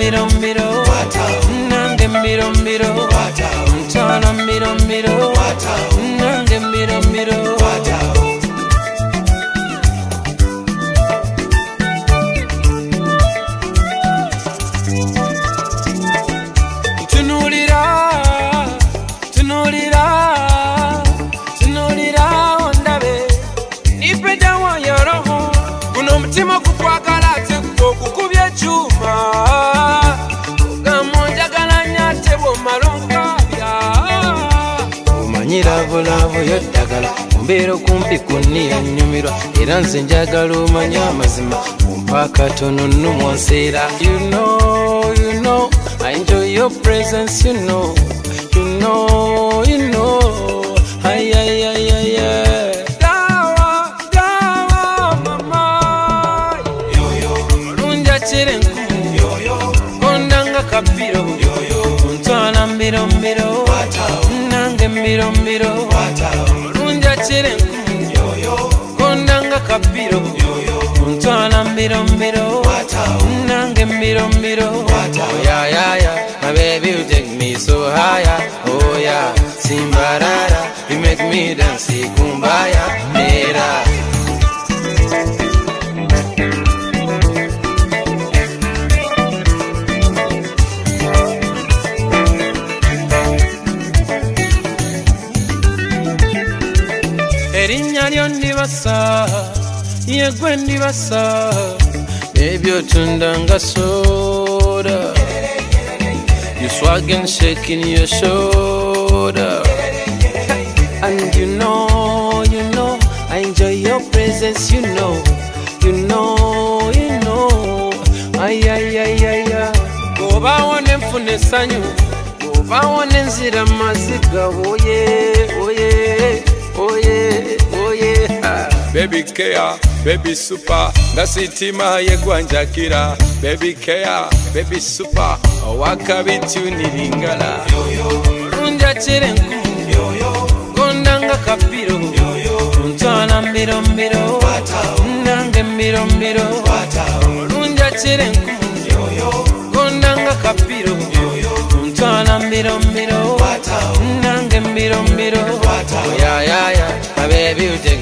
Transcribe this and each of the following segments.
Mira, mira. bulavu yoddagala kumbeera okumpi kunniyanyumirwa era nze njagala omanya amazima mumpa katono nnumwonseera you know, you know, ntere nkulu ondanga kabbiro ntwala mbirombiro nange mbirombiro lunja kere nkulu ondanga kabbiro ntwala mbirombiro nange mbirombiro oyayaya mabebiutekmiso haya oya simbarara imekmidansi kumbaya oh, ndibasa ye gwe ndibasa n'ebyotunda soda You swaggin' shaking your shoulder And you know, you know I enjoy your presence, you know You know, you know Ay, ay, ay, ay, ay Oba wone mfune sanyu Oba Oh nzira maziga Oye, oye, oye baby care baby super gwanja kira, baby care baby super bitu owakabituniringala runjakira enku gondanga kapiro ntwala mbirombiro nange mbirombiro runjakira enku gondanga kapiro ntwala mbirombiro nange baby you take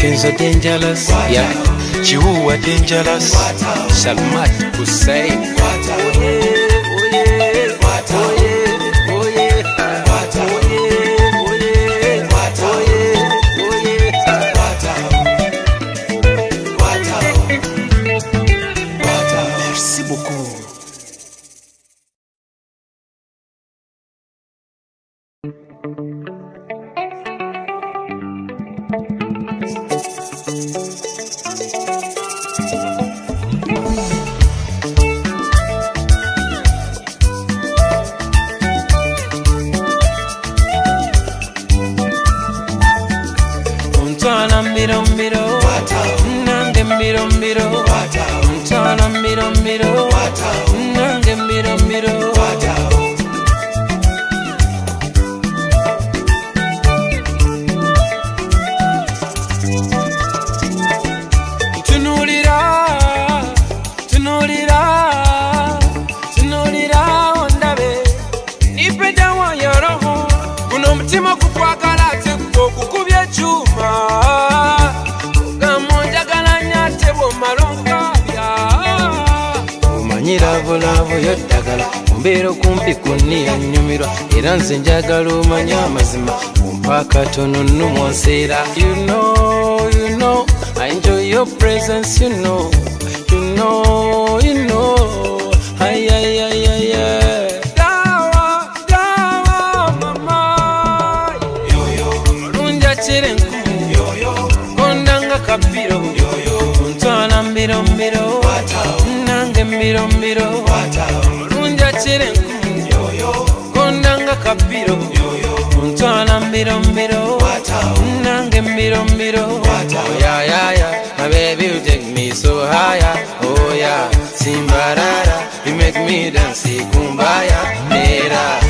Kings are dangerous. Watch yeah. Chihuahua dangerous. Salmat Hussein. me know. nyirabulaavu yoddagala ombeera okumpi kunni yanyumirwa era nze njagala omanya amazima kumpa katono nno mwonseera Yeah. mbiro mbiro kunja chire nkumu kondanga kabiro kuntwala mbiro mbiro nange mbiro mbiro oyayaya mabebi utekmiso haya oya simbarara you make me dance kumbaya mera yeah.